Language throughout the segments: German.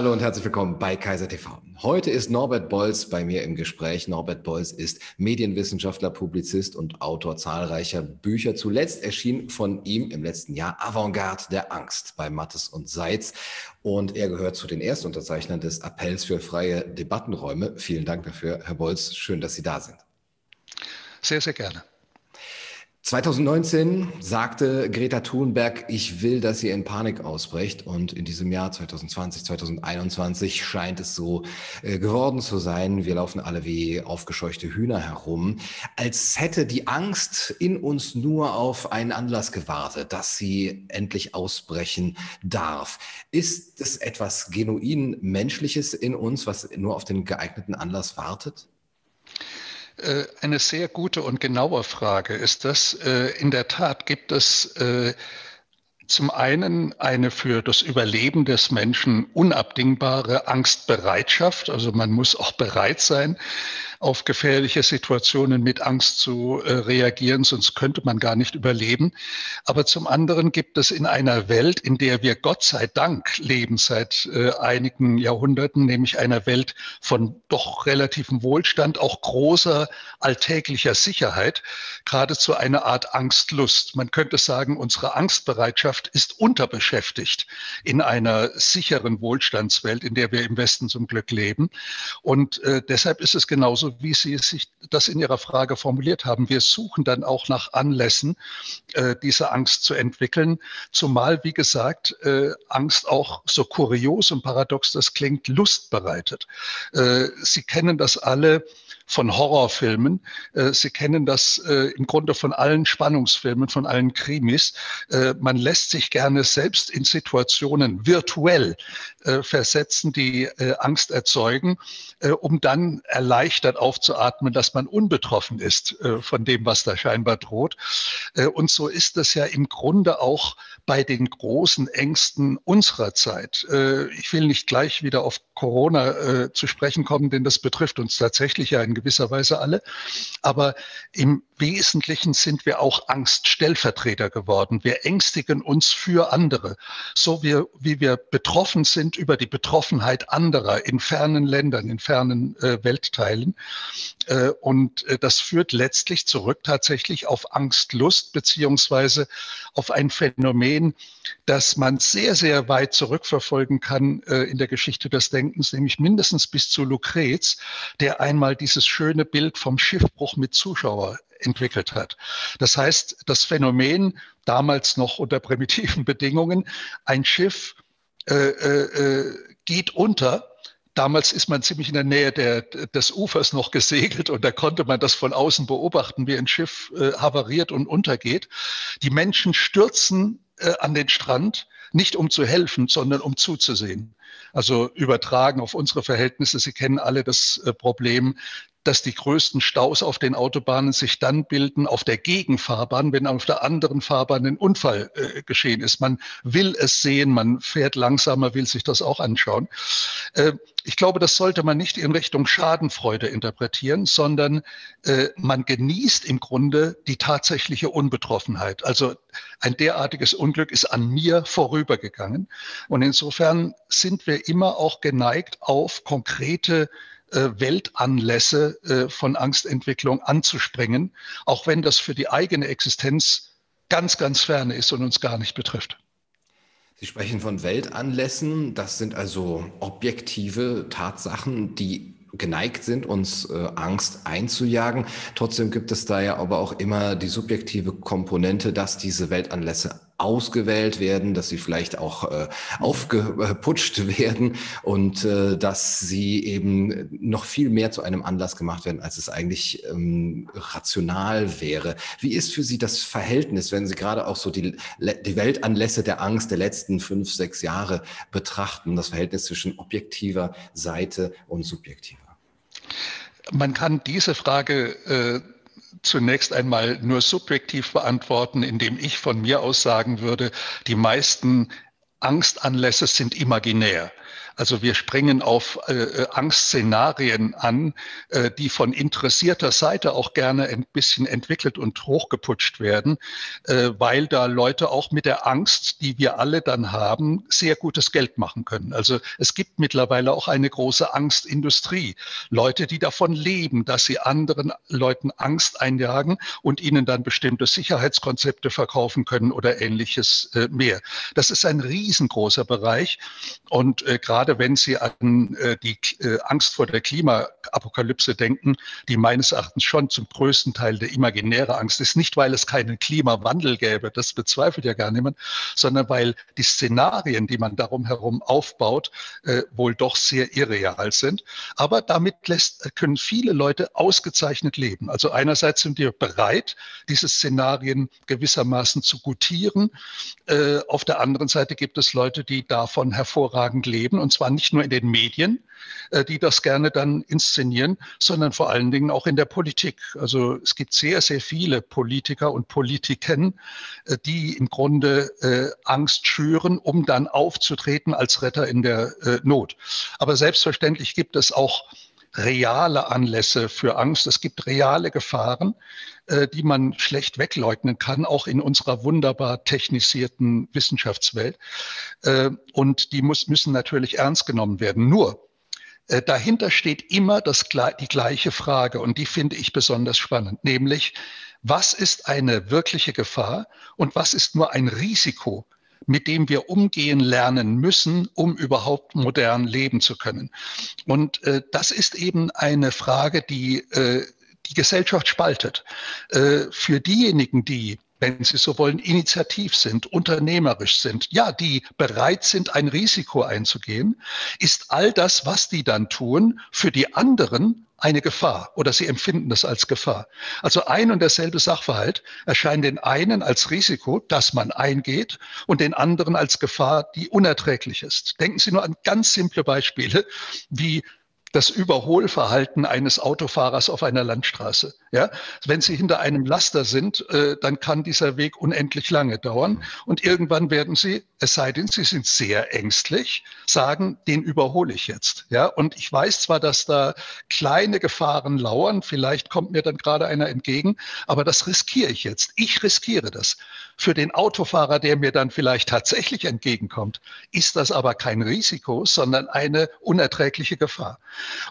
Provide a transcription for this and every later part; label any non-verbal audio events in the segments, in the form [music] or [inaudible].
Hallo und herzlich willkommen bei Kaiser TV. Heute ist Norbert Bolz bei mir im Gespräch. Norbert Bolz ist Medienwissenschaftler, Publizist und Autor zahlreicher Bücher. Zuletzt erschien von ihm im letzten Jahr Avantgarde der Angst bei Mattes und Seitz. Und er gehört zu den Erstunterzeichnern des Appells für freie Debattenräume. Vielen Dank dafür, Herr Bolz. Schön, dass Sie da sind. Sehr, sehr gerne. 2019 sagte Greta Thunberg, ich will, dass ihr in Panik ausbrecht. Und in diesem Jahr 2020, 2021 scheint es so äh, geworden zu sein. Wir laufen alle wie aufgescheuchte Hühner herum, als hätte die Angst in uns nur auf einen Anlass gewartet, dass sie endlich ausbrechen darf. Ist es etwas genuin Menschliches in uns, was nur auf den geeigneten Anlass wartet? Äh, eine sehr gute und genaue Frage ist das. Äh, in der Tat gibt es äh, zum einen eine für das Überleben des Menschen unabdingbare Angstbereitschaft. Also man muss auch bereit sein, auf gefährliche Situationen mit Angst zu äh, reagieren, sonst könnte man gar nicht überleben. Aber zum anderen gibt es in einer Welt, in der wir Gott sei Dank leben seit äh, einigen Jahrhunderten, nämlich einer Welt von doch relativem Wohlstand, auch großer alltäglicher Sicherheit, geradezu eine Art Angstlust. Man könnte sagen, unsere Angstbereitschaft ist unterbeschäftigt in einer sicheren Wohlstandswelt, in der wir im Westen zum Glück leben. Und äh, deshalb ist es genauso wie Sie sich das in Ihrer Frage formuliert haben. Wir suchen dann auch nach Anlässen, äh, diese Angst zu entwickeln. Zumal, wie gesagt, äh, Angst auch so kurios und paradox das klingt, Lust bereitet. Äh, Sie kennen das alle von Horrorfilmen. Äh, Sie kennen das äh, im Grunde von allen Spannungsfilmen, von allen Krimis. Äh, man lässt sich gerne selbst in Situationen virtuell versetzen, die Angst erzeugen, um dann erleichtert aufzuatmen, dass man unbetroffen ist von dem, was da scheinbar droht. Und so ist es ja im Grunde auch bei den großen Ängsten unserer Zeit. Ich will nicht gleich wieder auf Corona zu sprechen kommen, denn das betrifft uns tatsächlich ja in gewisser Weise alle. Aber im Wesentlichen sind wir auch Angststellvertreter geworden. Wir ängstigen uns für andere, so wie, wie wir betroffen sind über die Betroffenheit anderer in fernen Ländern, in fernen äh, Weltteilen. Äh, und äh, das führt letztlich zurück tatsächlich auf Angstlust beziehungsweise auf ein Phänomen, das man sehr, sehr weit zurückverfolgen kann äh, in der Geschichte des Denkens, nämlich mindestens bis zu Lucrez, der einmal dieses schöne Bild vom Schiffbruch mit Zuschauer entwickelt hat. Das heißt, das Phänomen damals noch unter primitiven Bedingungen, ein Schiff äh, äh, geht unter Damals ist man ziemlich in der Nähe der, des Ufers noch gesegelt und da konnte man das von außen beobachten, wie ein Schiff äh, havariert und untergeht. Die Menschen stürzen äh, an den Strand, nicht um zu helfen, sondern um zuzusehen. Also übertragen auf unsere Verhältnisse. Sie kennen alle das äh, Problem dass die größten Staus auf den Autobahnen sich dann bilden auf der Gegenfahrbahn, wenn auf der anderen Fahrbahn ein Unfall äh, geschehen ist. Man will es sehen, man fährt langsamer, will sich das auch anschauen. Äh, ich glaube, das sollte man nicht in Richtung Schadenfreude interpretieren, sondern äh, man genießt im Grunde die tatsächliche Unbetroffenheit. Also ein derartiges Unglück ist an mir vorübergegangen. Und insofern sind wir immer auch geneigt auf konkrete Weltanlässe äh, von Angstentwicklung anzuspringen, auch wenn das für die eigene Existenz ganz, ganz ferne ist und uns gar nicht betrifft. Sie sprechen von Weltanlässen. Das sind also objektive Tatsachen, die geneigt sind, uns äh, Angst einzujagen. Trotzdem gibt es da ja aber auch immer die subjektive Komponente, dass diese Weltanlässe ausgewählt werden, dass sie vielleicht auch äh, aufgeputscht [laughs] werden und äh, dass sie eben noch viel mehr zu einem Anlass gemacht werden, als es eigentlich ähm, rational wäre. Wie ist für Sie das Verhältnis, wenn Sie gerade auch so die, die Weltanlässe der Angst der letzten fünf, sechs Jahre betrachten, das Verhältnis zwischen objektiver Seite und subjektiver? Man kann diese Frage äh, zunächst einmal nur subjektiv beantworten, indem ich von mir aus sagen würde, die meisten Angstanlässe sind imaginär. Also wir springen auf äh, äh, Angstszenarien an, äh, die von interessierter Seite auch gerne ein bisschen entwickelt und hochgeputscht werden, äh, weil da Leute auch mit der Angst, die wir alle dann haben, sehr gutes Geld machen können. Also es gibt mittlerweile auch eine große Angstindustrie. Leute, die davon leben, dass sie anderen Leuten Angst einjagen und ihnen dann bestimmte Sicherheitskonzepte verkaufen können oder ähnliches äh, mehr. Das ist ein riesengroßer Bereich. Und äh, gerade wenn Sie an äh, die äh, Angst vor der Klimaapokalypse denken, die meines Erachtens schon zum größten Teil der imaginäre Angst ist, nicht weil es keinen Klimawandel gäbe, das bezweifelt ja gar niemand, sondern weil die Szenarien, die man darum herum aufbaut, äh, wohl doch sehr irreal sind. Aber damit lässt, können viele Leute ausgezeichnet leben. Also einerseits sind wir bereit, diese Szenarien gewissermaßen zu gutieren. Äh, auf der anderen Seite gibt es Leute, die davon hervorragend leben, und zwar nicht nur in den Medien, äh, die das gerne dann inszenieren, sondern vor allen Dingen auch in der Politik. Also es gibt sehr, sehr viele Politiker und Politiken, äh, die im Grunde äh, Angst schüren, um dann aufzutreten als Retter in der Not. Aber selbstverständlich gibt es auch reale Anlässe für Angst. Es gibt reale Gefahren, die man schlecht wegleugnen kann, auch in unserer wunderbar technisierten Wissenschaftswelt. Und die muss, müssen natürlich ernst genommen werden. Nur, äh, dahinter steht immer das, die gleiche Frage und die finde ich besonders spannend, nämlich was ist eine wirkliche Gefahr und was ist nur ein Risiko, mit dem wir umgehen lernen müssen, um überhaupt modern leben zu können. Und äh, das ist eben eine Frage, die äh, die Gesellschaft spaltet. Äh, für diejenigen, die wenn Sie so wollen, initiativ sind, unternehmerisch sind, ja, die bereit sind, ein Risiko einzugehen, ist all das, was die dann tun, für die anderen eine Gefahr oder sie empfinden das als Gefahr. Also ein und derselbe Sachverhalt erscheint den einen als Risiko, das man eingeht, und den anderen als Gefahr, die unerträglich ist. Denken Sie nur an ganz simple Beispiele wie das Überholverhalten eines Autofahrers auf einer Landstraße. Ja, wenn Sie hinter einem Laster sind, äh, dann kann dieser Weg unendlich lange dauern und irgendwann werden Sie, es sei denn, Sie sind sehr ängstlich, sagen, den überhole ich jetzt. Ja, und ich weiß zwar, dass da kleine Gefahren lauern, vielleicht kommt mir dann gerade einer entgegen, aber das riskiere ich jetzt. Ich riskiere das. Für den Autofahrer, der mir dann vielleicht tatsächlich entgegenkommt, ist das aber kein Risiko, sondern eine unerträgliche Gefahr.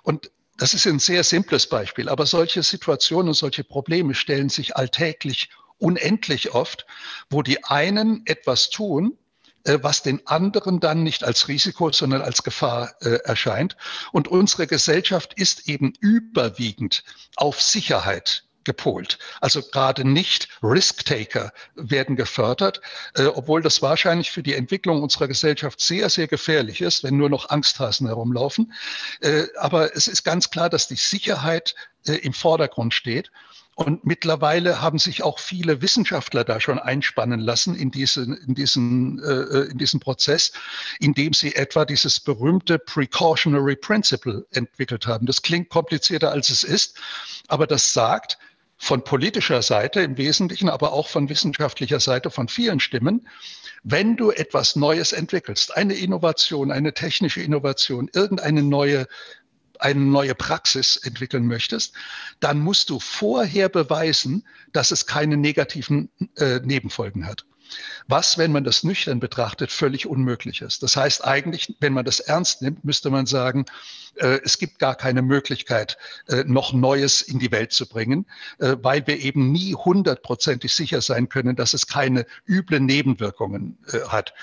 Und das ist ein sehr simples Beispiel, aber solche Situationen und solche Probleme stellen sich alltäglich unendlich oft, wo die einen etwas tun, äh, was den anderen dann nicht als Risiko, sondern als Gefahr äh, erscheint. Und unsere Gesellschaft ist eben überwiegend auf Sicherheit gepolt. Also gerade nicht Risk-Taker werden gefördert, äh, obwohl das wahrscheinlich für die Entwicklung unserer Gesellschaft sehr, sehr gefährlich ist, wenn nur noch Angsthasen herumlaufen. Äh, aber es ist ganz klar, dass die Sicherheit äh, im Vordergrund steht. Und mittlerweile haben sich auch viele Wissenschaftler da schon einspannen lassen in diesen, in diesen, äh, in diesen Prozess, indem sie etwa dieses berühmte Precautionary Principle entwickelt haben. Das klingt komplizierter als es ist, aber das sagt, von politischer Seite im Wesentlichen, aber auch von wissenschaftlicher Seite von vielen Stimmen, wenn du etwas Neues entwickelst, eine Innovation, eine technische Innovation, irgendeine neue eine neue Praxis entwickeln möchtest, dann musst du vorher beweisen, dass es keine negativen äh, Nebenfolgen hat was, wenn man das nüchtern betrachtet, völlig unmöglich ist. Das heißt eigentlich, wenn man das ernst nimmt, müsste man sagen, äh, es gibt gar keine Möglichkeit, äh, noch Neues in die Welt zu bringen, äh, weil wir eben nie hundertprozentig sicher sein können, dass es keine üblen Nebenwirkungen äh, hat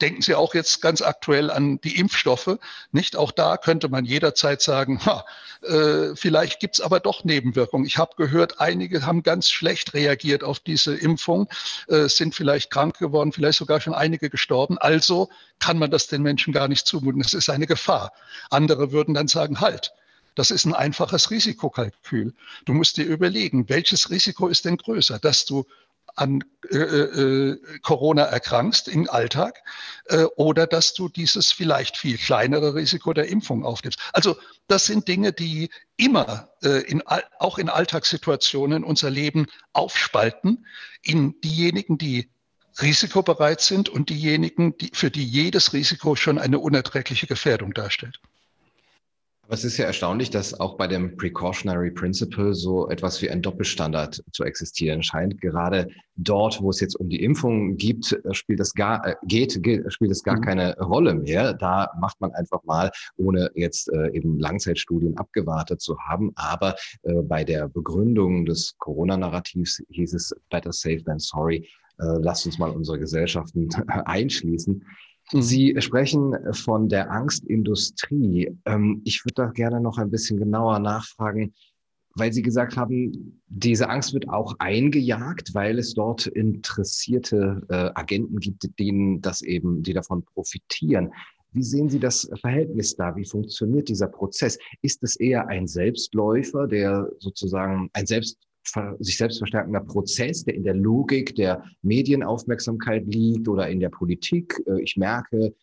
denken Sie auch jetzt ganz aktuell an die Impfstoffe. Nicht auch da könnte man jederzeit sagen, ha, äh, vielleicht gibt's aber doch Nebenwirkungen. Ich habe gehört, einige haben ganz schlecht reagiert auf diese Impfung, äh, sind vielleicht krank geworden, vielleicht sogar schon einige gestorben. Also kann man das den Menschen gar nicht zumuten. Es ist eine Gefahr. Andere würden dann sagen, halt. Das ist ein einfaches Risikokalkül. Du musst dir überlegen, welches Risiko ist denn größer, dass du an äh, äh, Corona erkrankst im Alltag äh, oder dass du dieses vielleicht viel kleinere Risiko der Impfung aufnimmst. Also das sind Dinge, die immer äh, in, auch in Alltagssituationen unser Leben aufspalten in diejenigen, die risikobereit sind und diejenigen, die, für die jedes Risiko schon eine unerträgliche Gefährdung darstellt. Aber es ist ja erstaunlich, dass auch bei dem Precautionary Principle so etwas wie ein Doppelstandard zu existieren scheint. Gerade dort, wo es jetzt um die Impfung gibt, spielt es gar, äh, geht, geht, spielt es gar mhm. keine Rolle mehr. Da macht man einfach mal, ohne jetzt äh, eben Langzeitstudien abgewartet zu haben. Aber äh, bei der Begründung des Corona-Narrativs hieß es better safe than sorry. Lasst uns mal unsere Gesellschaften [laughs] einschließen. Sie sprechen von der Angstindustrie. Ähm, ich würde da gerne noch ein bisschen genauer nachfragen, weil Sie gesagt haben, diese Angst wird auch eingejagt, weil es dort interessierte äh, Agenten gibt, denen das eben, die davon profitieren. Wie sehen Sie das Verhältnis da? Wie funktioniert dieser Prozess? Ist es eher ein Selbstläufer, der sozusagen ein Selbst sich selbst verstärkender Prozess, der in der Logik der Medienaufmerksamkeit liegt oder in der Politik. Äh, ich merke,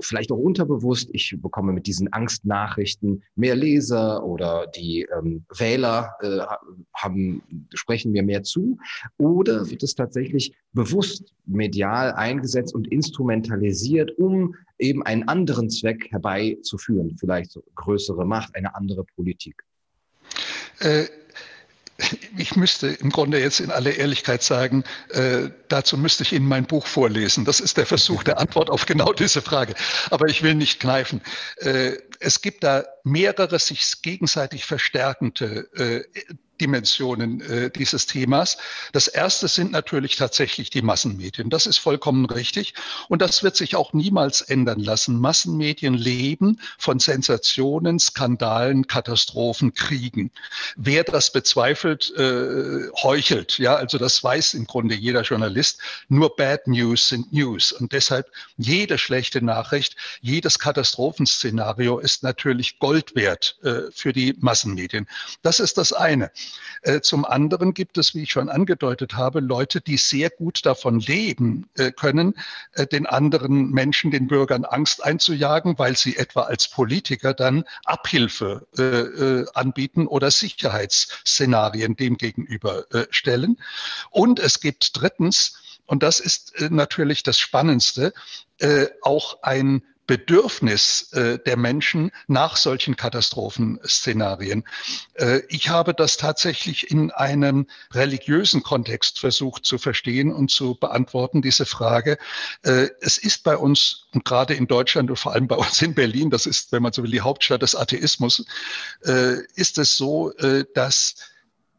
vielleicht auch unterbewusst, ich bekomme mit diesen Angstnachrichten mehr Leser oder die ähm, Wähler äh, haben, sprechen mir mehr zu. Oder wird es tatsächlich bewusst medial eingesetzt und instrumentalisiert, um eben einen anderen Zweck herbeizuführen, vielleicht größere Macht, eine andere Politik? Äh ich müsste im Grunde jetzt in aller Ehrlichkeit sagen, äh, dazu müsste ich Ihnen mein Buch vorlesen. Das ist der Versuch der Antwort auf genau diese Frage. Aber ich will nicht kneifen. Äh, es gibt da mehrere sich gegenseitig verstärkende äh, Dimensionen äh, dieses Themas. Das erste sind natürlich tatsächlich die Massenmedien. Das ist vollkommen richtig. Und das wird sich auch niemals ändern lassen. Massenmedien leben von Sensationen, Skandalen, Katastrophen, Kriegen. Wer das bezweifelt, äh, heuchelt. Ja, also das weiß im Grunde jeder Journalist. Nur Bad News sind News. Und deshalb jede schlechte Nachricht, jedes Katastrophenszenario ist natürlich Gold wert äh, für die Massenmedien. Das ist das eine. Äh, zum anderen gibt es, wie ich schon angedeutet habe, Leute, die sehr gut davon leben äh, können, äh, den anderen Menschen, den Bürgern Angst einzujagen, weil sie etwa als Politiker dann Abhilfe anbieten oder Sicherheitsszenarien dem gegenüber stellen. Und es gibt drittens, und das ist natürlich das Spannendste, auch ein Bedürfnis äh, der Menschen nach solchen Katastrophenszenarien. Äh, ich habe das tatsächlich in einem religiösen Kontext versucht zu verstehen und zu beantworten, diese Frage. Äh, es ist bei uns und gerade in Deutschland und vor allem bei uns in Berlin, das ist, wenn man so will, die Hauptstadt des Atheismus, äh, ist es so, äh, dass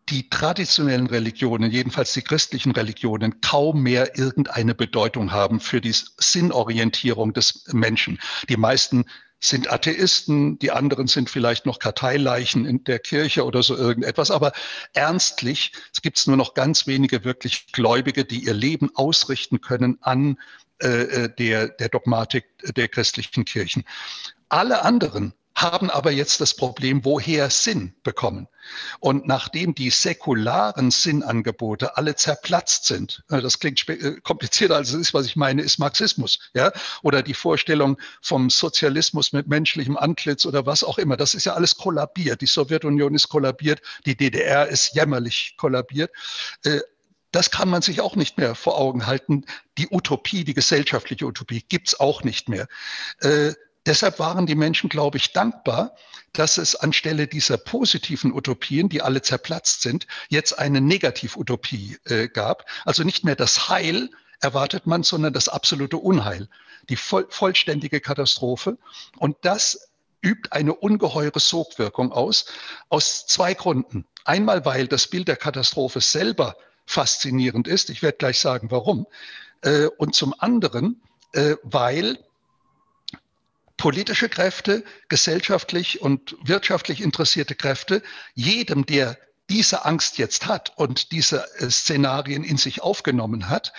die traditionellen Religionen, jedenfalls die christlichen Religionen, kaum mehr irgendeine Bedeutung haben für die Sinnorientierung des Menschen. Die meisten sind Atheisten, die anderen sind vielleicht noch Karteileichen in der Kirche oder so irgendetwas. Aber ernstlich, es gibt nur noch ganz wenige wirklich Gläubige, die ihr Leben ausrichten können an äh, äh der, der Dogmatik der christlichen Kirchen. Alle anderen haben aber jetzt das Problem, woher Sinn bekommen. Und nachdem die säkularen Sinnangebote alle zerplatzt sind, äh, das klingt äh, komplizierter als es ist, was ich meine, ist Marxismus, ja, oder die Vorstellung vom Sozialismus mit menschlichem Antlitz oder was auch immer, das ist ja alles kollabiert. Die Sowjetunion ist kollabiert, die DDR ist jämmerlich kollabiert. Äh, das kann man sich auch nicht mehr vor Augen halten. Die Utopie, die gesellschaftliche Utopie gibt's auch nicht mehr. Deshalb waren die Menschen, glaube ich, dankbar, dass es anstelle dieser positiven Utopien, die alle zerplatzt sind, jetzt eine Negativutopie äh, gab. Also nicht mehr das Heil erwartet man, sondern das absolute Unheil, die voll, vollständige Katastrophe. Und das übt eine ungeheure Sogwirkung aus, aus zwei Gründen. Einmal, weil das Bild der Katastrophe selber faszinierend ist. Ich werde gleich sagen, warum. Äh, und zum anderen, äh, weil politische Kräfte, gesellschaftlich und wirtschaftlich interessierte Kräfte, jedem, der diese Angst jetzt hat und diese äh, Szenarien in sich aufgenommen hat,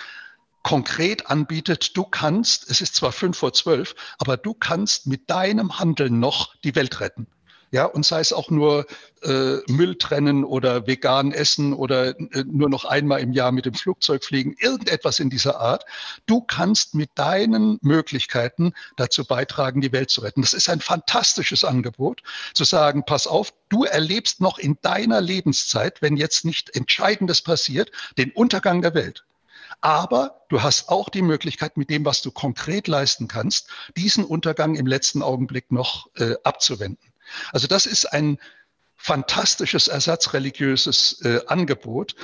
konkret anbietet, du kannst, es ist zwar fünf vor zwölf, aber du kannst mit deinem Handeln noch die Welt retten. Ja, und sei es auch nur äh, Müll trennen oder vegan essen oder äh, nur noch einmal im Jahr mit dem Flugzeug fliegen, irgendetwas in dieser Art. Du kannst mit deinen Möglichkeiten dazu beitragen, die Welt zu retten. Das ist ein fantastisches Angebot, zu sagen, pass auf, du erlebst noch in deiner Lebenszeit, wenn jetzt nicht Entscheidendes passiert, den Untergang der Welt. Aber du hast auch die Möglichkeit, mit dem, was du konkret leisten kannst, diesen Untergang im letzten Augenblick noch äh, abzuwenden. Also das ist ein fantastisches ersatzreligiöses äh, Angebot.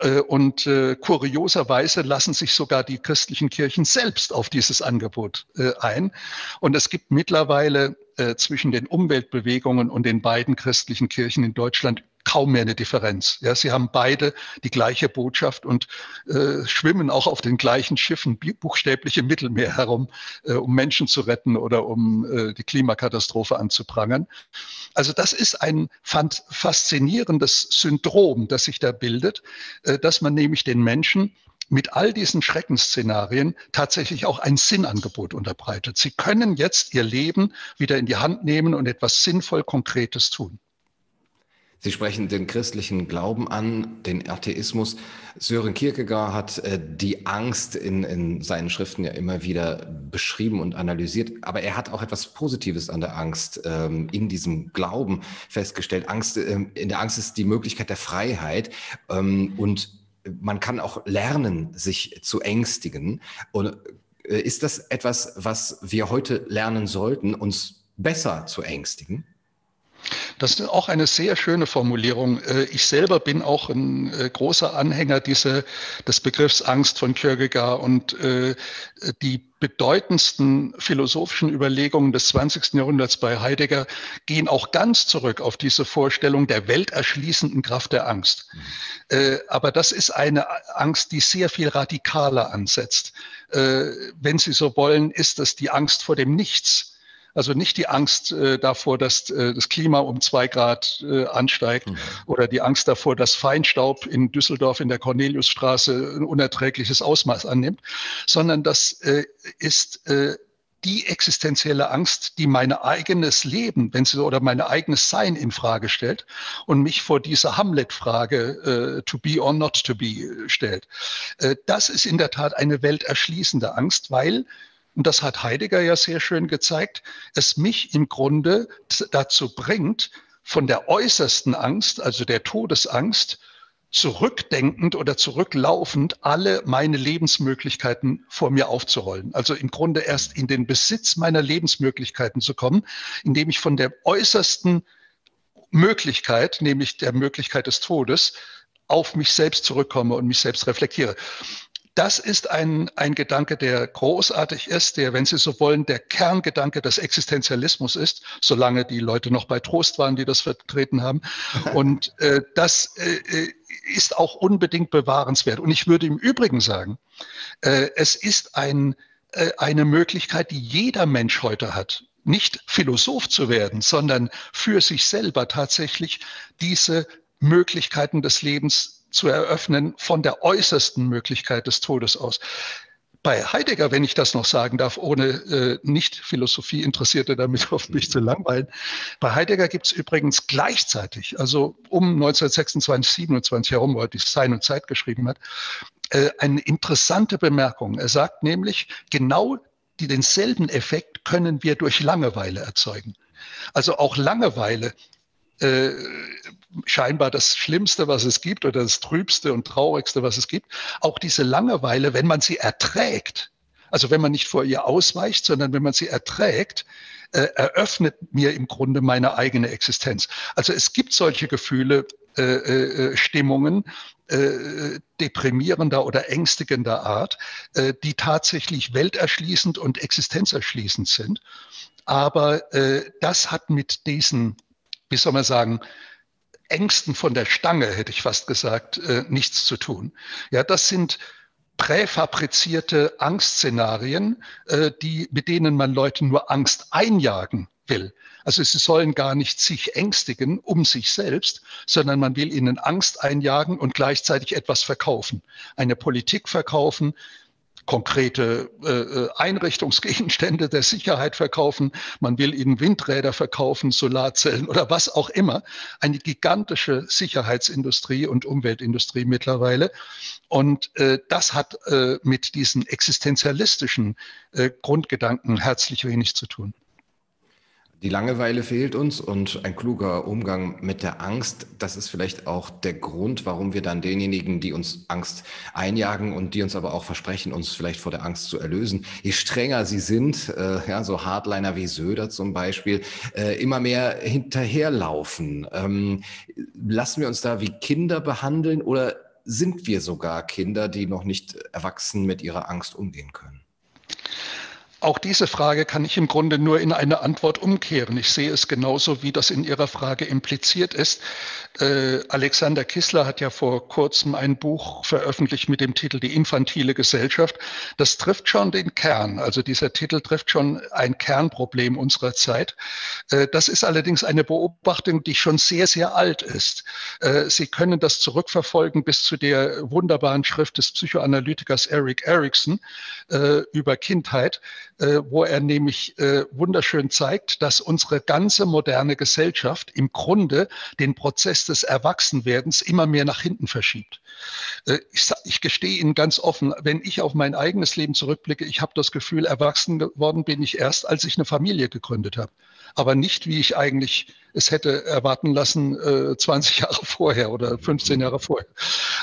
Äh, und äh, kurioserweise lassen sich sogar die christlichen Kirchen selbst auf dieses Angebot äh, ein. Und es gibt mittlerweile äh, zwischen den Umweltbewegungen und den beiden christlichen Kirchen in Deutschland kaum mehr eine Differenz. Ja, sie haben beide die gleiche Botschaft und äh, schwimmen auch auf den gleichen Schiffen buchstäblich im Mittelmeer herum, äh, um Menschen zu retten oder um äh, die Klimakatastrophe anzuprangern. Also das ist ein faszinierendes Syndrom, das sich da bildet, äh, dass man nämlich den Menschen mit all diesen Schreckensszenarien tatsächlich auch ein Sinnangebot unterbreitet. Sie können jetzt ihr Leben wieder in die Hand nehmen und etwas sinnvoll Konkretes tun. Sie sprechen den christlichen Glauben an, den Atheismus. Sören Kierkegaard hat äh, die Angst in, in seinen Schriften ja immer wieder beschrieben und analysiert. Aber er hat auch etwas Positives an der Angst ähm, in diesem Glauben festgestellt. Angst, äh, in der Angst ist die Möglichkeit der Freiheit ähm, und man kann auch lernen, sich zu ängstigen. Und äh, ist das etwas, was wir heute lernen sollten, uns besser zu ängstigen? Das ist auch eine sehr schöne Formulierung. Äh, ich selber bin auch ein äh, großer Anhänger dieser, des Begriffs Angst von Kierkegaard und äh, die bedeutendsten philosophischen Überlegungen des 20. Jahrhunderts bei Heidegger gehen auch ganz zurück auf diese Vorstellung der welterschließenden Kraft der Angst. Mhm. Aber das ist eine Angst, die sehr viel radikaler ansetzt. Wenn Sie so wollen, ist das die Angst vor dem Nichts also nicht die Angst äh, davor, dass äh, das Klima um zwei Grad äh, ansteigt mhm. oder die Angst davor, dass Feinstaub in Düsseldorf in der Corneliusstraße ein unerträgliches Ausmaß annimmt, sondern das äh, ist äh, die existenzielle Angst, die mein eigenes Leben, wenn sie oder mein eigenes Sein in Frage stellt und mich vor dieser Hamlet-Frage äh, to be or not to be stellt. Äh, das ist in der Tat eine welterschließende Angst, weil und das hat Heidegger ja sehr schön gezeigt, es mich im Grunde dazu bringt, von der äußersten Angst, also der Todesangst, zurückdenkend oder zurücklaufend alle meine Lebensmöglichkeiten vor mir aufzurollen. Also im Grunde erst in den Besitz meiner Lebensmöglichkeiten zu kommen, indem ich von der äußersten Möglichkeit, nämlich der Möglichkeit des Todes, auf mich selbst zurückkomme und mich selbst reflektiere das ist ein, ein Gedanke, der großartig ist, der, wenn Sie so wollen, der Kerngedanke des Existenzialismus ist, solange die Leute noch bei Trost waren, die das vertreten haben. [laughs] Und äh, das äh, ist auch unbedingt bewahrenswert. Und ich würde im Übrigen sagen, äh, es ist ein, äh, eine Möglichkeit, die jeder Mensch heute hat, nicht Philosoph zu werden, sondern für sich selber tatsächlich diese Möglichkeiten des Lebens zu eröffnen von der äußersten Möglichkeit des Todes aus. Bei Heidegger, wenn ich das noch sagen darf, ohne äh, Nicht-Philosophie-Interessierte damit auf mich zu langweilen, bei Heidegger gibt es übrigens gleichzeitig, also um 1926, 27 herum, wo er die Sein und Zeit geschrieben hat, äh, eine interessante Bemerkung. Er sagt nämlich, genau die, denselben Effekt können wir durch Langeweile erzeugen. Also auch Langeweile äh, scheinbar das Schlimmste, was es gibt oder das Trübste und Traurigste, was es gibt. Auch diese Langeweile, wenn man sie erträgt, also wenn man nicht vor ihr ausweicht, sondern wenn man sie erträgt, äh, eröffnet mir im Grunde meine eigene Existenz. Also es gibt solche Gefühle, äh, äh, Stimmungen, äh, deprimierender oder ängstigender Art, äh, die tatsächlich welterschließend und existenzerschließend sind. Aber äh, das hat mit diesen wie soll man sagen, Ängsten von der Stange, hätte ich fast gesagt, äh, nichts zu tun. Ja, das sind präfabrizierte Angstszenarien, äh, die, mit denen man Leuten nur Angst einjagen will. Also sie sollen gar nicht sich ängstigen um sich selbst, sondern man will ihnen Angst einjagen und gleichzeitig etwas verkaufen. Eine Politik verkaufen, konkrete äh, äh, Einrichtungsgegenstände der Sicherheit verkaufen, man will ihnen Windräder verkaufen, Solarzellen oder was auch immer. Eine gigantische Sicherheitsindustrie und Umweltindustrie mittlerweile. Und äh, das hat äh, mit diesen existenzialistischen äh, Grundgedanken herzlich wenig zu tun. Die Langeweile fehlt uns und ein kluger Umgang mit der Angst, das ist vielleicht auch der Grund, warum wir dann denjenigen, die uns Angst einjagen und die uns aber auch versprechen, uns vielleicht vor der Angst zu erlösen, je strenger sie sind, äh, ja, so Hardliner wie Söder zum Beispiel, äh, immer mehr hinterherlaufen. Ähm, lassen wir uns da wie Kinder behandeln oder sind wir sogar Kinder, die noch nicht erwachsen mit ihrer Angst umgehen können? Auch diese Frage kann ich im Grunde nur in eine Antwort umkehren. Ich sehe es genauso, wie das in Ihrer Frage impliziert ist. Äh, Alexander Kissler hat ja vor kurzem ein Buch veröffentlicht mit dem Titel Die infantile Gesellschaft. Das trifft schon den Kern. Also dieser Titel trifft schon ein Kernproblem unserer Zeit. Äh, das ist allerdings eine Beobachtung, die schon sehr, sehr alt ist. Äh, Sie können das zurückverfolgen bis zu der wunderbaren Schrift des Psychoanalytikers Eric Erickson äh, über Kindheit äh, wo er nämlich äh, wunderschön zeigt, dass unsere ganze moderne Gesellschaft im Grunde den Prozess des Erwachsenwerdens immer mehr nach hinten verschiebt. Äh, ich, ich gestehe Ihnen ganz offen, wenn ich auf mein eigenes Leben zurückblicke, ich habe das Gefühl, erwachsen geworden bin ich erst, als ich eine Familie gegründet habe. Aber nicht, wie ich eigentlich es hätte erwarten lassen, äh, 20 Jahre vorher oder 15 Jahre vorher.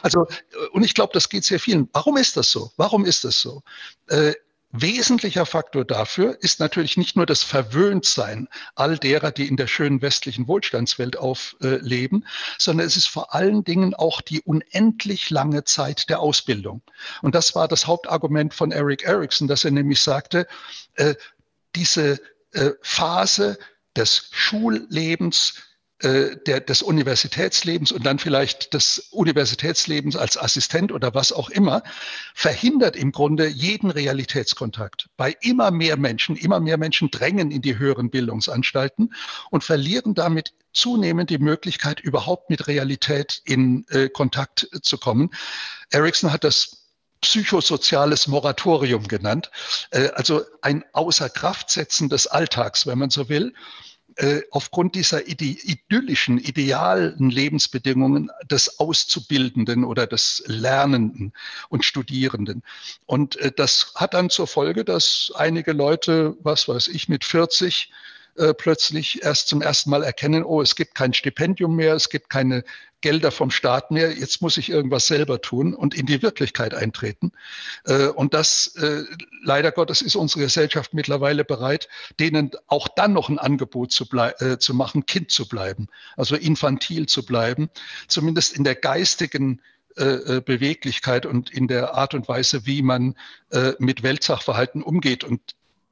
Also, äh, und ich glaube, das geht sehr vielen. Warum ist das so? Warum ist das so? Äh, Wesentlicher Faktor dafür ist natürlich nicht nur das Verwöhntsein all derer, die in der schönen westlichen Wohlstandswelt aufleben, sondern es ist vor allen Dingen auch die unendlich lange Zeit der Ausbildung. Und das war das Hauptargument von Eric Erickson, dass er nämlich sagte, äh, diese äh, Phase des Schullebens äh, der, des Universitätslebens und dann vielleicht des Universitätslebens als Assistent oder was auch immer, verhindert im Grunde jeden Realitätskontakt. Bei immer mehr Menschen, immer mehr Menschen drängen in die höheren Bildungsanstalten und verlieren damit zunehmend die Möglichkeit, überhaupt mit Realität in äh, Kontakt zu kommen. Erickson hat das psychosoziales Moratorium genannt, äh, also ein Außerkraftsetzen des Alltags, wenn man so will äh, aufgrund dieser ide idyllischen, idealen Lebensbedingungen des Auszubildenden oder des Lernenden und Studierenden. Und äh, das hat dann zur Folge, dass einige Leute, was weiß ich, mit 40 äh, plötzlich erst zum ersten Mal erkennen, oh, es gibt kein Stipendium mehr, es gibt keine Gelder vom Staat mehr, jetzt muss ich irgendwas selber tun und in die Wirklichkeit eintreten. Äh, und das, äh, leider Gottes, ist unsere Gesellschaft mittlerweile bereit, denen auch dann noch ein Angebot zu, äh, zu machen, Kind zu bleiben, also infantil zu bleiben, zumindest in der geistigen Beweglichkeit und in der Art und Weise, wie man mit Weltsachverhalten umgeht. Und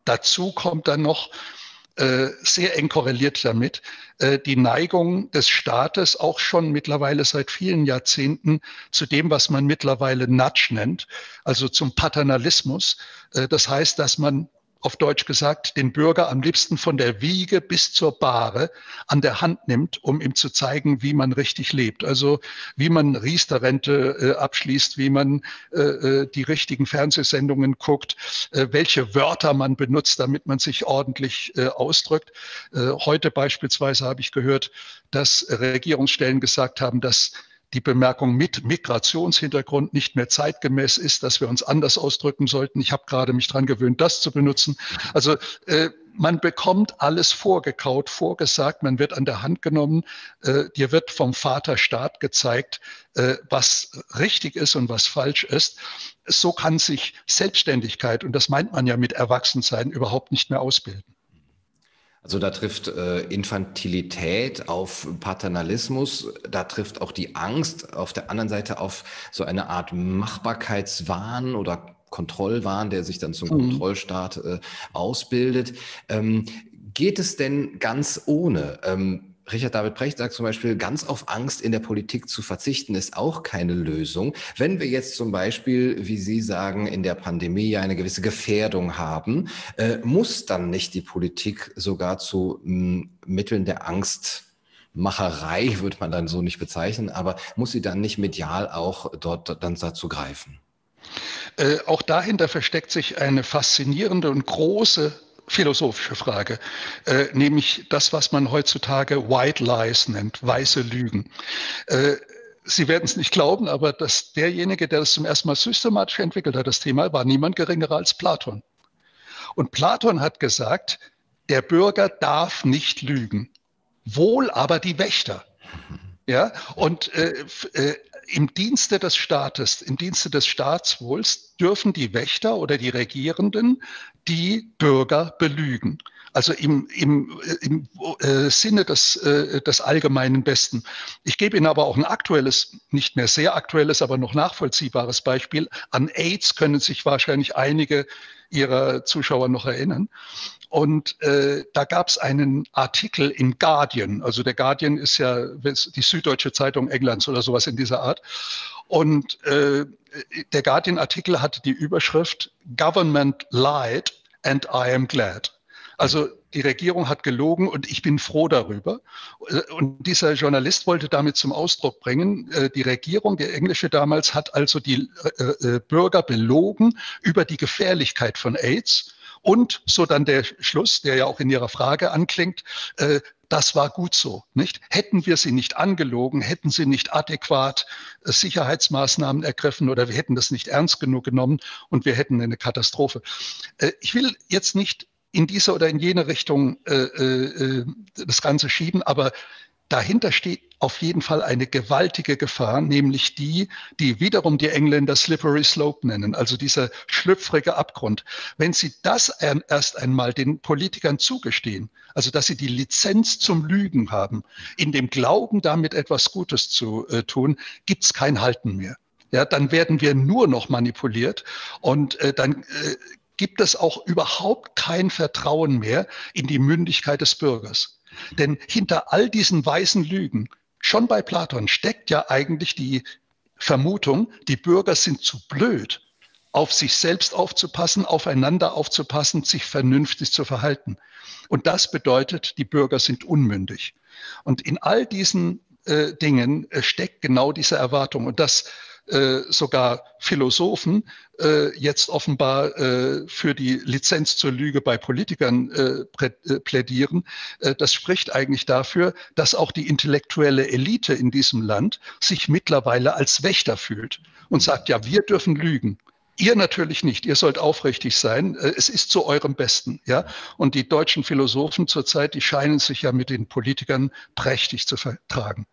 dazu kommt dann noch, äh, sehr eng korreliert damit, äh, die Neigung des Staates auch schon mittlerweile seit vielen Jahrzehnten zu dem, was man mittlerweile Nudge nennt, also zum Paternalismus. Äh, das heißt, dass man auf Deutsch gesagt, den Bürger am liebsten von der Wiege bis zur Bahre an der Hand nimmt, um ihm zu zeigen, wie man richtig lebt. Also wie man Riester-Rente äh, abschließt, wie man äh, äh, die richtigen Fernsehsendungen guckt, äh, welche Wörter man benutzt, damit man sich ordentlich äh, ausdrückt. Äh, heute beispielsweise habe ich gehört, dass Regierungsstellen gesagt haben, dass die Bemerkung mit Migrationshintergrund nicht mehr zeitgemäß ist, dass wir uns anders ausdrücken sollten. Ich habe gerade mich dran gewöhnt, das zu benutzen. Also äh, man bekommt alles vorgekaut, vorgesagt, man wird an der Hand genommen, äh, dir wird vom Vater Staat gezeigt, äh, was richtig ist und was falsch ist. So kann sich Selbstständigkeit, und das meint man ja mit Erwachsensein, überhaupt nicht mehr ausbilden. Also da trifft äh, Infantilität auf Paternalismus, da trifft auch die Angst auf der anderen Seite auf so eine Art Machbarkeitswahn oder Kontrollwahn, der sich dann zum mhm. Kontrollstaat äh, ausbildet. Ähm, geht es denn ganz ohne? Ähm, Richard David Precht sagt zum Beispiel, ganz auf Angst in der Politik zu verzichten, ist auch keine Lösung. Wenn wir jetzt zum Beispiel, wie Sie sagen, in der Pandemie eine gewisse Gefährdung haben, äh, muss dann nicht die Politik sogar zu m, Mitteln der Angstmacherei, würde man dann so nicht bezeichnen, aber muss sie dann nicht medial auch dort dann dazu greifen? Äh, auch dahinter versteckt sich eine faszinierende und große philosophische Frage, äh, nämlich das, was man heutzutage White Lies nennt, weiße Lügen. Äh, Sie werden es nicht glauben, aber dass derjenige, der das zum ersten Mal systematisch entwickelt hat, das Thema, war niemand geringerer als Platon. Und Platon hat gesagt, der Bürger darf nicht lügen, wohl aber die Wächter. Ja, und äh, äh, im Dienste des Staates, im Dienste des Staatswohls dürfen die Wächter oder die Regierenden die Bürger belügen. Also im, im, im äh, Sinne des, äh, des allgemeinen Besten. Ich gebe Ihnen aber auch ein aktuelles, nicht mehr sehr aktuelles, aber noch nachvollziehbares Beispiel. An AIDS können sich wahrscheinlich einige Ihrer Zuschauer noch erinnern. Und äh, da gab es einen Artikel im Guardian. Also der Guardian ist ja die süddeutsche Zeitung Englands oder sowas in dieser Art. Und äh, der Guardian-Artikel hatte die Überschrift Government lied and I am glad. Also die Regierung hat gelogen und ich bin froh darüber. Und dieser Journalist wollte damit zum Ausdruck bringen, äh, die Regierung, der englische damals, hat also die äh, äh, Bürger belogen über die Gefährlichkeit von AIDS. Und so dann der Schluss, der ja auch in Ihrer Frage anklingt, das war gut so, nicht? Hätten wir sie nicht angelogen, hätten sie nicht adäquat Sicherheitsmaßnahmen ergriffen oder wir hätten das nicht ernst genug genommen und wir hätten eine Katastrophe. Ich will jetzt nicht in diese oder in jene Richtung äh, äh, das Ganze schieben, aber dahinter steht auf jeden Fall eine gewaltige Gefahr, nämlich die, die wiederum die Engländer Slippery Slope nennen, also dieser schlüpfrige Abgrund. Wenn Sie das erst einmal den Politikern zugestehen, also dass sie die Lizenz zum Lügen haben, in dem Glauben, damit etwas Gutes zu äh, tun, gibt es kein Halten mehr. Ja, dann werden wir nur noch manipuliert und äh, dann äh, gibt es auch überhaupt kein Vertrauen mehr in die Mündigkeit des Bürgers. Denn hinter all diesen weißen Lügen, schon bei Platon, steckt ja eigentlich die Vermutung, die Bürger sind zu blöd, auf sich selbst aufzupassen, aufeinander aufzupassen, sich vernünftig zu verhalten. Und das bedeutet, die Bürger sind unmündig. Und in all diesen äh, Dingen äh, steckt genau diese Erwartung. Und das äh, sogar Philosophen äh, jetzt offenbar äh, für die Lizenz zur Lüge bei Politikern äh, äh, plädieren. Äh, das spricht eigentlich dafür, dass auch die intellektuelle Elite in diesem Land sich mittlerweile als Wächter fühlt und sagt, ja, wir dürfen lügen. Ihr natürlich nicht. Ihr sollt aufrichtig sein. Es ist zu eurem Besten, ja. Und die deutschen Philosophen zurzeit, die scheinen sich ja mit den Politikern prächtig zu vertragen.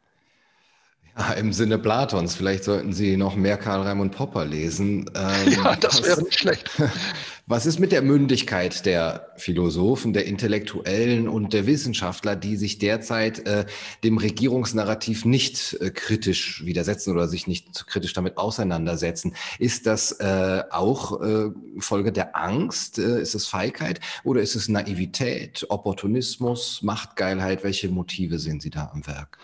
Ja, Im Sinne Platons. Vielleicht sollten Sie noch mehr Karl Raimund Popper lesen. [laughs] Ähm, ja, das wäre nicht schlecht. [laughs] Was ist mit der Mündigkeit der Philosophen, der Intellektuellen und der Wissenschaftler, die sich derzeit äh, dem Regierungsnarrativ nicht äh, kritisch widersetzen oder sich nicht kritisch damit auseinandersetzen? Ist das äh, auch äh, Folge der Angst? Äh, ist es Feigheit oder ist es Naivität, Opportunismus, Machtgeilheit? Welche Motive sehen Sie da am Werk?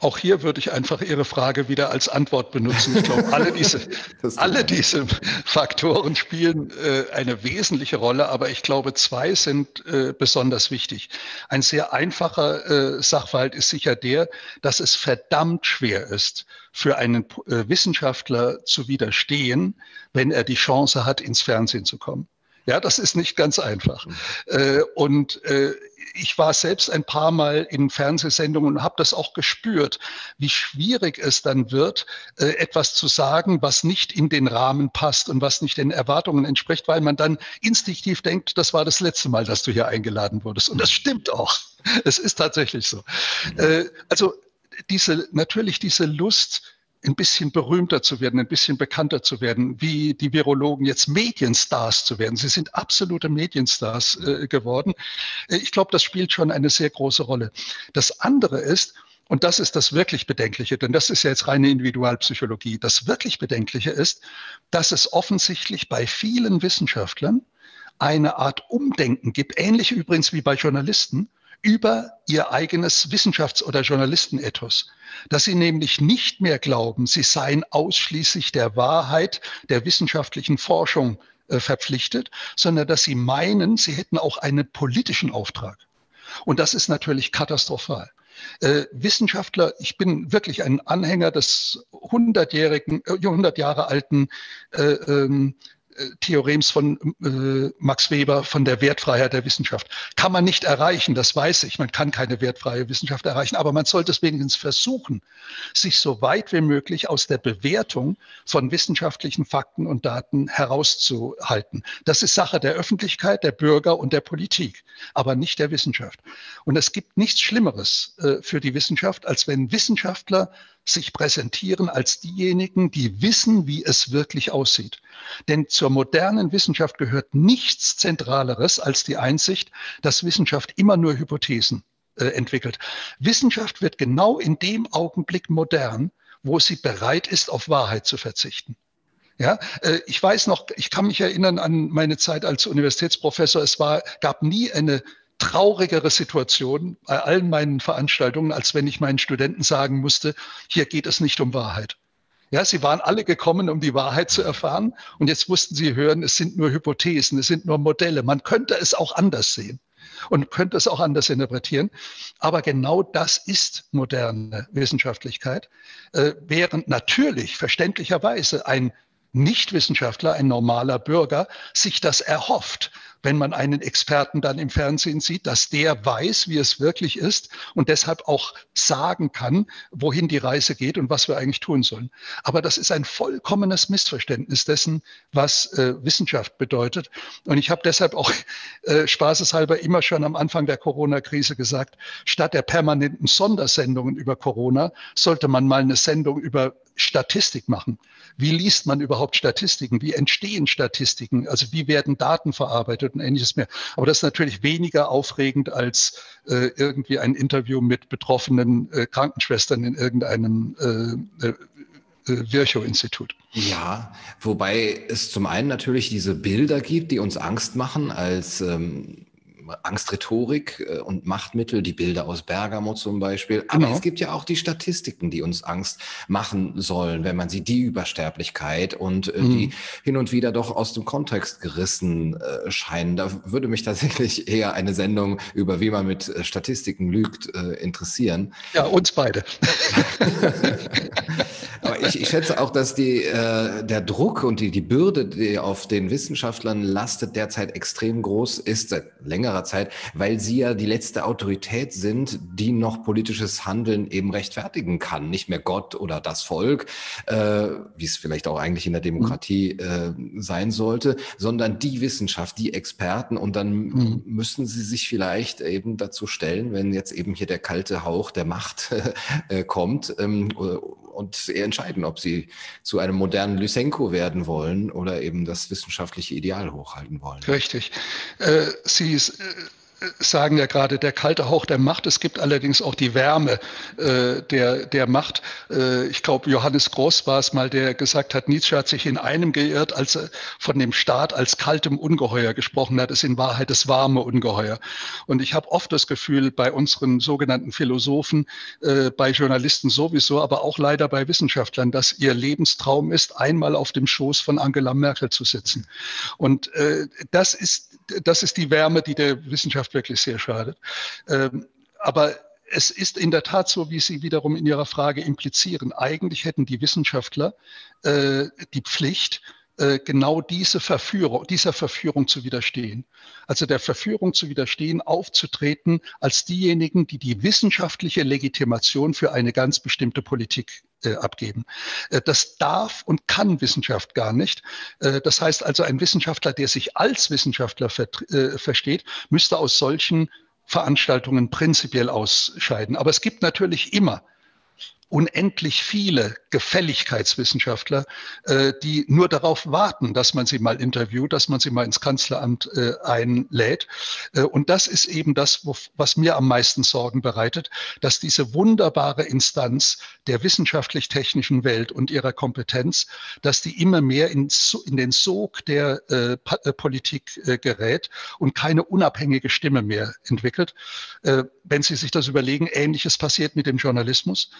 Auch hier würde ich einfach Ihre Frage wieder als Antwort benutzen. Ich glaube, alle diese, [laughs] alle diese Faktoren spielen äh, eine wesentliche Rolle, aber ich glaube, zwei sind äh, besonders wichtig. Ein sehr einfacher äh, Sachverhalt ist sicher der, dass es verdammt schwer ist, für einen äh, Wissenschaftler zu widerstehen, wenn er die Chance hat, ins Fernsehen zu kommen. Ja, das ist nicht ganz einfach. Mhm. Äh, und äh, ich war selbst ein paar Mal in Fernsehsendungen und habe das auch gespürt, wie schwierig es dann wird, äh, etwas zu sagen, was nicht in den Rahmen passt und was nicht den Erwartungen entspricht, weil man dann instinktiv denkt, das war das letzte Mal, dass du hier eingeladen wurdest. Und das stimmt auch. Es ist tatsächlich so. Äh, also diese, natürlich diese Lust, ein bisschen berühmter zu werden, ein bisschen bekannter zu werden, wie die Virologen jetzt Medienstars zu werden. Sie sind absolute Medienstars äh, geworden. Äh, ich glaube, das spielt schon eine sehr große Rolle. Das andere ist, und das ist das wirklich Bedenkliche, denn das ist ja jetzt reine Individualpsychologie. Das wirklich Bedenkliche ist, dass es offensichtlich bei vielen Wissenschaftlern eine Art Umdenken gibt, ähnlich übrigens wie bei Journalisten, über ihr eigenes Wissenschafts- oder Journalistenethos, dass sie nämlich nicht mehr glauben, sie seien ausschließlich der Wahrheit der wissenschaftlichen Forschung äh, verpflichtet, sondern dass sie meinen, sie hätten auch einen politischen Auftrag. Und das ist natürlich katastrophal. Äh, Wissenschaftler, ich bin wirklich ein Anhänger des hundertjährigen, äh, 100 Jahre alten äh, ähm, Theorems von äh, Max Weber von der Wertfreiheit der Wissenschaft. Kann man nicht erreichen, das weiß ich. Man kann keine wertfreie Wissenschaft erreichen, aber man sollte es wenigstens versuchen, sich so weit wie möglich aus der Bewertung von wissenschaftlichen Fakten und Daten herauszuhalten. Das ist Sache der Öffentlichkeit, der Bürger und der Politik, aber nicht der Wissenschaft. Und es gibt nichts Schlimmeres äh, für die Wissenschaft, als wenn Wissenschaftler sich präsentieren als diejenigen, die wissen, wie es wirklich aussieht. Denn zur modernen Wissenschaft gehört nichts Zentraleres als die Einsicht, dass Wissenschaft immer nur Hypothesen äh, entwickelt. Wissenschaft wird genau in dem Augenblick modern, wo sie bereit ist, auf Wahrheit zu verzichten. Ja, äh, ich weiß noch, ich kann mich erinnern an meine Zeit als Universitätsprofessor. Es war, gab nie eine traurigere Situation bei allen meinen Veranstaltungen, als wenn ich meinen Studenten sagen musste, hier geht es nicht um Wahrheit. Ja, sie waren alle gekommen, um die Wahrheit zu erfahren. Und jetzt mussten sie hören, es sind nur Hypothesen, es sind nur Modelle. Man könnte es auch anders sehen und könnte es auch anders interpretieren. Aber genau das ist moderne Wissenschaftlichkeit, äh, während natürlich verständlicherweise ein Nichtwissenschaftler, ein normaler Bürger, sich das erhofft wenn man einen Experten dann im Fernsehen sieht, dass der weiß, wie es wirklich ist und deshalb auch sagen kann, wohin die Reise geht und was wir eigentlich tun sollen. Aber das ist ein vollkommenes Missverständnis dessen, was äh, Wissenschaft bedeutet. Und ich habe deshalb auch äh, spaßeshalber immer schon am Anfang der Corona-Krise gesagt, statt der permanenten Sondersendungen über Corona sollte man mal eine Sendung über Statistik machen. Wie liest man überhaupt Statistiken? Wie entstehen Statistiken? Also wie werden Daten verarbeitet und ähnliches mehr? Aber das ist natürlich weniger aufregend als äh, irgendwie ein Interview mit betroffenen äh, Krankenschwestern in irgendeinem äh, äh, äh Virchow-Institut. Ja, wobei es zum einen natürlich diese Bilder gibt, die uns Angst machen als ähm, Angstrhetorik äh, und Machtmittel, die Bilder aus Bergamo zum Beispiel. Aber genau. es gibt ja auch die Statistiken, die uns Angst machen sollen, wenn man sie die Übersterblichkeit und äh, mhm. die hin und wieder doch aus dem Kontext gerissen äh, scheinen. Da würde mich tatsächlich [laughs] eher eine Sendung über wie man mit äh, Statistiken lügt äh, interessieren. Ja, uns beide. [laughs] [laughs] Aber ich, ich schätze auch, dass die, äh, der Druck und die, die Bürde, die auf den Wissenschaftlern lastet, derzeit extrem groß ist, seit längerer Zeit, weil sie ja die letzte Autorität sind, die noch politisches Handeln eben rechtfertigen kann. Nicht mehr Gott oder das Volk, äh, wie es vielleicht auch eigentlich in der Demokratie mhm. äh, sein sollte, sondern die Wissenschaft, die Experten. Und dann mhm. müssen sie sich vielleicht eben dazu stellen, wenn jetzt eben hier der kalte Hauch der Macht [laughs] äh, kommt ähm, und entscheiden, ob sie zu einem modernen Lysenko werden wollen oder eben das wissenschaftliche Ideal hochhalten wollen. Richtig. Äh, sie ist, äh, sagen ja gerade der kalte Hauch der Macht. Es gibt allerdings auch die Wärme äh, der, der Macht. Äh, ich glaube, Johannes Groß war es mal, der gesagt hat, Nietzsche hat sich in einem geirrt, als er von dem Staat als kaltem Ungeheuer gesprochen hat. Es ist in Wahrheit das warme Ungeheuer. Und ich habe oft das Gefühl, bei unseren sogenannten Philosophen, äh, bei Journalisten sowieso, aber auch leider bei Wissenschaftlern, dass ihr Lebenstraum ist, einmal auf dem Schoß von Angela Merkel zu sitzen. Und äh, das ist das ist die Wärme, die der Wissenschaft wirklich sehr schadet. Ähm, aber es ist in der Tat so, wie Sie wiederum in Ihrer Frage implizieren. Eigentlich hätten die Wissenschaftler äh, die Pflicht, genau diese Verführung, dieser Verführung zu widerstehen. Also der Verführung zu widerstehen, aufzutreten als diejenigen, die die wissenschaftliche Legitimation für eine ganz bestimmte Politik äh, abgeben. Äh, das darf und kann Wissenschaft gar nicht. Äh, das heißt also, ein Wissenschaftler, der sich als Wissenschaftler äh, versteht, müsste aus solchen Veranstaltungen prinzipiell ausscheiden. Aber es gibt natürlich immer unendlich viele Gefälligkeitswissenschaftler, äh, die nur darauf warten, dass man sie mal interviewt, dass man sie mal ins Kanzleramt äh, einlädt. Äh, und das ist eben das, wo, was mir am meisten Sorgen bereitet, dass diese wunderbare Instanz der wissenschaftlich-technischen Welt und ihrer Kompetenz, dass die immer mehr in, in den Sog der äh, äh, Politik äh, gerät und keine unabhängige Stimme mehr entwickelt. wenn Sie sich das überlegen, Ähnliches passiert mit dem Journalismus.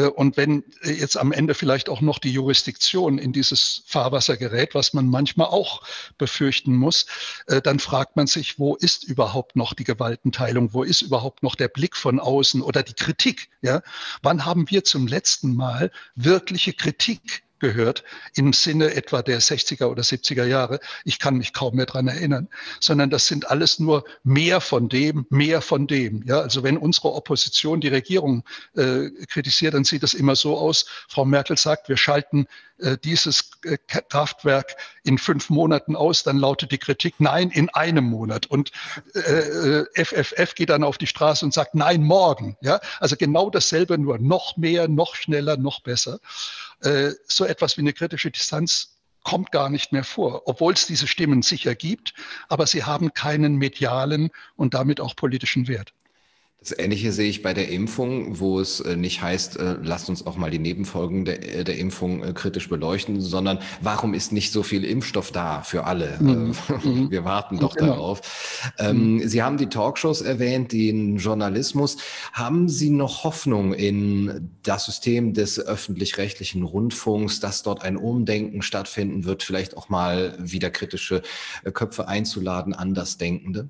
Äh, und wenn äh, jetzt am Ende vielleicht auch noch die Jurisdiktion in dieses Fahrwasser gerät, was man manchmal auch befürchten muss, äh, dann fragt man sich, wo ist überhaupt noch die Gewaltenteilung? Wo ist überhaupt noch der Blick von außen oder die Kritik? Ja? Wann haben wir zum letzten Mal wirkliche Kritik gehört, im Sinne etwa der 60er oder 70er Jahre. Ich kann mich kaum mehr dran erinnern, sondern das sind alles nur mehr von dem, mehr von dem. Ja, also wenn unsere Opposition die Regierung äh, kritisiert, dann sieht das immer so aus. Frau Merkel sagt, wir schalten äh, dieses äh, Kraftwerk in fünf Monaten aus, dann lautet die Kritik, nein, in einem Monat. Und FFF äh, geht dann auf die Straße und sagt, nein, morgen. Ja, also genau dasselbe, nur noch mehr, noch schneller, noch besser. Äh, so etwas wie eine kritische Distanz kommt gar nicht mehr vor, obwohl es diese Stimmen sicher gibt, aber sie haben keinen medialen und damit auch politischen Wert. Das Ähnliche sehe ich bei der Impfung, wo es äh, nicht heißt, äh, lasst uns auch mal die Nebenfolgen der, äh, der Impfung kritisch beleuchten, sondern warum ist nicht so viel Impfstoff da für alle? Mhm. mhm. [laughs] Wir warten doch genau. darauf. Ähm, mhm. Sie haben die Talkshows erwähnt, den Journalismus. Haben Sie noch Hoffnung in das System des öffentlich-rechtlichen Rundfunks, dass dort ein Umdenken stattfinden wird, vielleicht auch mal wieder kritische Köpfe einzuladen, Andersdenkende?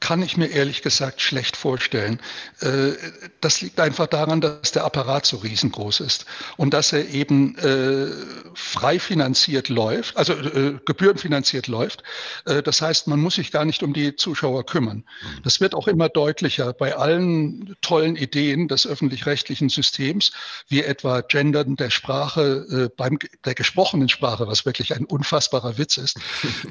Kann ich mir ehrlich gesagt schlecht vorstellen. Äh, das liegt einfach daran, dass der Apparat so riesengroß ist und dass er eben äh, frei finanziert läuft, also äh, gebührenfinanziert läuft. Das heißt, man muss sich gar nicht um die Zuschauer kümmern. Das wird auch immer deutlicher bei allen tollen Ideen des öffentlich-rechtlichen Systems, wie etwa Gendern der Sprache, beim der gesprochenen Sprache, was wirklich ein unfassbarer Witz ist.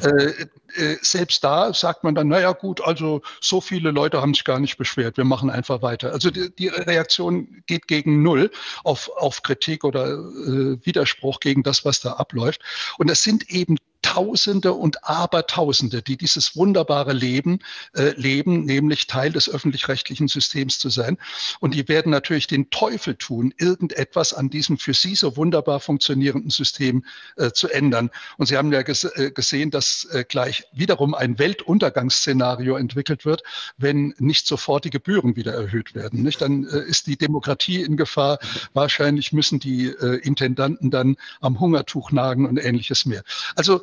[laughs] Selbst da sagt man dann, naja gut, also so viele Leute haben sich gar nicht beschwert. Wir machen einfach weiter. Also die, die Reaktion geht gegen Null auf, auf Kritik oder äh, Widerspruch gegen das, was da abläuft. Und das sind eben Tausende und Abertausende, die dieses wunderbare Leben äh, leben, nämlich Teil des öffentlich-rechtlichen Systems zu sein. Und die werden natürlich den Teufel tun, irgendetwas an diesem für sie so wunderbar funktionierenden System äh, zu ändern. Und Sie haben ja ges äh, gesehen, dass äh, gleich wiederum ein Weltuntergangsszenario entwickelt wird, wenn nicht sofort die Gebühren wieder erhöht werden. Nicht? Dann äh, ist die Demokratie in Gefahr. Wahrscheinlich müssen die äh, Intendanten dann am Hungertuch nagen und ähnliches mehr. Also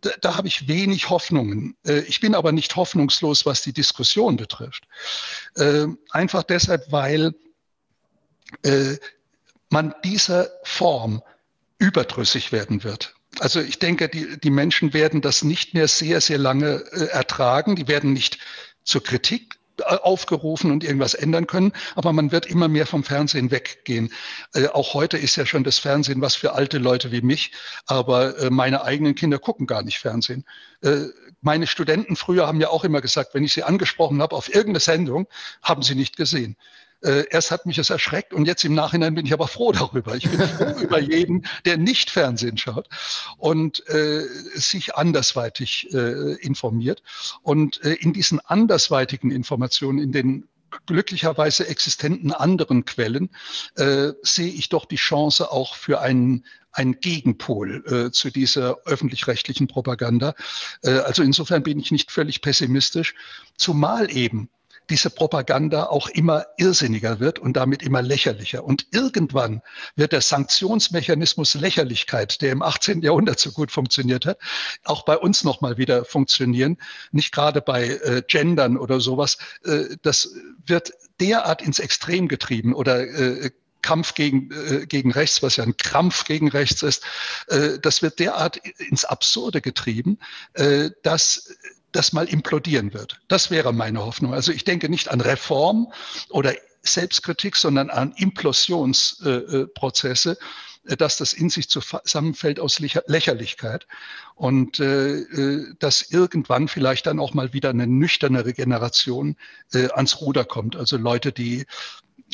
da, da habe ich wenig Hoffnungen. Äh, ich bin aber nicht hoffnungslos, was die Diskussion betrifft. Äh, einfach deshalb, weil man dieser Form überdrüssig werden wird. Also ich denke, die, die Menschen werden das nicht mehr sehr, sehr lange ertragen. Die werden nicht zur Kritik aufgerufen und irgendwas ändern können, aber man wird immer mehr vom Fernsehen weggehen. Äh, auch heute ist ja schon das Fernsehen was für alte Leute wie mich, aber äh, meine eigenen Kinder gucken gar nicht Fernsehen. Äh, meine Studenten früher haben ja auch immer gesagt, wenn ich sie angesprochen habe auf irgendeine Sendung, haben sie nicht gesehen. Äh, erst hat mich es erschreckt und jetzt im Nachhinein bin ich aber froh darüber. Ich bin froh [laughs] über jeden, der nicht Fernsehen schaut und äh, sich andersweitig äh, informiert. Und äh, in diesen andersweitigen Informationen, in den glücklicherweise existenten anderen Quellen, äh, sehe ich doch die Chance auch für einen ein Gegenpol äh, zu dieser öffentlich-rechtlichen Propaganda. Äh, also insofern bin ich nicht völlig pessimistisch, zumal eben diese Propaganda auch immer irrsinniger wird und damit immer lächerlicher. Und irgendwann wird der Sanktionsmechanismus Lächerlichkeit, der im 18. Jahrhundert so gut funktioniert hat, auch bei uns nochmal wieder funktionieren. Nicht gerade bei äh, Gendern oder sowas. Äh, das wird derart ins Extrem getrieben oder äh, Kampf gegen, äh, gegen rechts, was ja ein Krampf gegen rechts ist, äh, das wird derart ins Absurde getrieben, äh, dass das mal implodieren wird. Das wäre meine Hoffnung. Also ich denke nicht an Reform oder Selbstkritik, sondern an Implosionsprozesse, äh, dass das in sich zusammenfällt aus Lächerlichkeit und äh, äh, dass irgendwann vielleicht dann auch mal wieder eine nüchternere Generation äh, ans Ruder kommt. Also Leute, die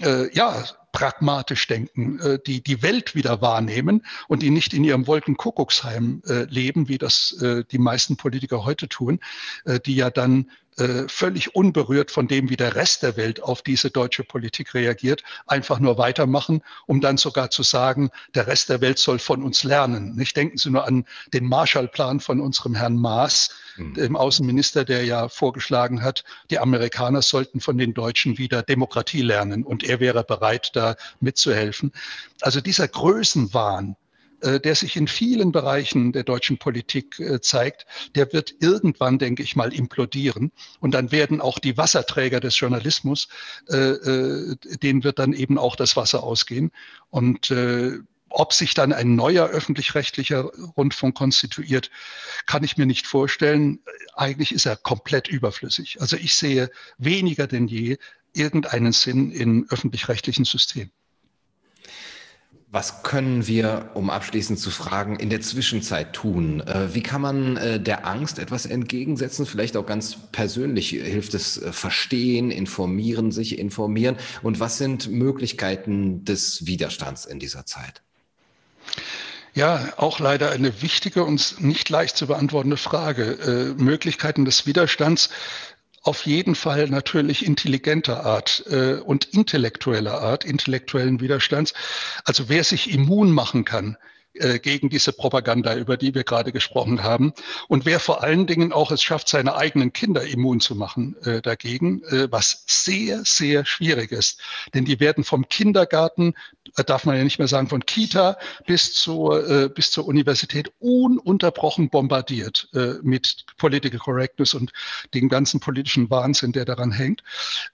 äh, ja pragmatisch denken, äh, die die Welt wieder wahrnehmen und die nicht in ihrem Wolkenkuckucksheim äh, leben, wie das äh, die meisten Politiker heute tun, die ja dann äh, völlig unberührt von dem, wie der Rest der Welt auf diese deutsche Politik reagiert, einfach nur weitermachen, um dann sogar zu sagen, der Rest der Welt soll von uns lernen. Nicht denken Sie nur an den Marshallplan von unserem Herrn Maas, mhm. dem Außenminister, der ja vorgeschlagen hat, die Amerikaner sollten von den Deutschen wieder Demokratie lernen und er wäre bereit, da mitzuhelfen. Also dieser Größenwahn, der sich in vielen Bereichen der deutschen Politik äh, zeigt, der wird irgendwann, denke ich mal, implodieren. Und dann werden auch die Wasserträger des Journalismus, äh, denen wird dann eben auch das Wasser ausgehen. Und ob sich dann ein neuer öffentlich-rechtlicher Rundfunk konstituiert, kann ich mir nicht vorstellen. Eigentlich ist er komplett überflüssig. Also ich sehe weniger denn je irgendeinen Sinn in öffentlich-rechtlichen Systemen. Was können wir, um abschließend zu fragen, in der Zwischenzeit tun? Äh, wie kann man äh, der Angst etwas entgegensetzen? Vielleicht auch ganz persönlich hilft es äh, verstehen, informieren, sich informieren. Und was sind Möglichkeiten des Widerstands in dieser Zeit? Ja, auch leider eine wichtige und nicht leicht zu beantwortende Frage. Äh, Möglichkeiten des Widerstands auf jeden Fall natürlich intelligenter Art äh, und intellektueller Art, intellektuellen Widerstands. Also wer sich immun machen kann äh, gegen diese Propaganda, über die wir gerade gesprochen haben. Und wer vor allen Dingen auch es schafft, seine eigenen Kinder immun zu machen äh, dagegen, äh, was sehr, sehr schwierig ist. Denn die werden vom Kindergarten, äh, darf man ja nicht mehr sagen, von Kita bis zur, äh, bis zur Universität ununterbrochen bombardiert äh, mit Political Correctness und dem ganzen politischen Wahnsinn, der daran hängt.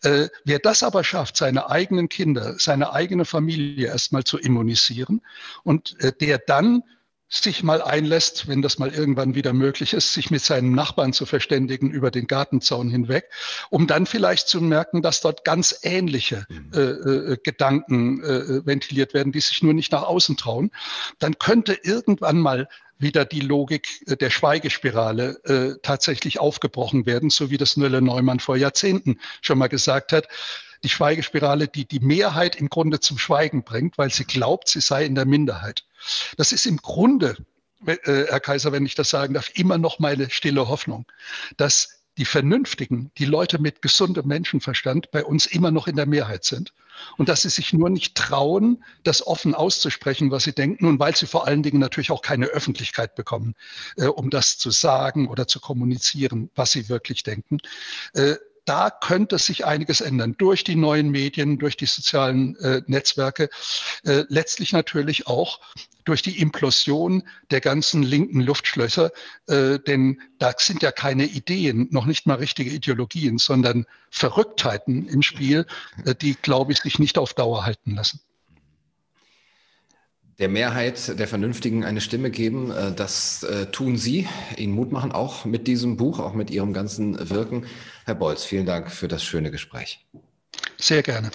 Äh, wer das aber schafft, seine eigenen Kinder, seine eigene Familie erstmal zu immunisieren und äh, der dann sich mal einlässt, wenn das mal irgendwann wieder möglich ist, sich mit seinen Nachbarn zu verständigen über den Gartenzaun hinweg, um dann vielleicht zu merken, dass dort ganz ähnliche mhm. äh, äh, Gedanken äh, ventiliert werden, die sich nur nicht nach außen trauen, dann könnte irgendwann mal wieder die Logik äh, der Schweigespirale äh, tatsächlich aufgebrochen werden, so wie das Nölle Neumann vor Jahrzehnten schon mal gesagt hat die Schweigespirale, die die Mehrheit im Grunde zum Schweigen bringt, weil sie glaubt, sie sei in der Minderheit. Das ist im Grunde, äh, Herr Kaiser, wenn ich das sagen darf, immer noch meine stille Hoffnung, dass die Vernünftigen, die Leute mit gesundem Menschenverstand bei uns immer noch in der Mehrheit sind und dass sie sich nur nicht trauen, das offen auszusprechen, was sie denken und weil sie vor allen Dingen natürlich auch keine Öffentlichkeit bekommen, äh, um das zu sagen oder zu kommunizieren, was sie wirklich denken. Äh, da könnte sich einiges ändern durch die neuen Medien, durch die sozialen äh, Netzwerke, äh, letztlich natürlich auch durch die Implosion der ganzen linken Luftschlösser, äh, denn da sind ja keine Ideen, noch nicht mal richtige Ideologien, sondern Verrücktheiten im Spiel, äh, die, glaube ich, sich nicht auf Dauer halten lassen der Mehrheit der Vernünftigen eine Stimme geben. Äh, das äh, tun Sie, Ihnen Mut machen, auch mit diesem Buch, auch mit Ihrem ganzen Wirken. Herr Bolz, vielen Dank für das schöne Gespräch. Sehr gerne.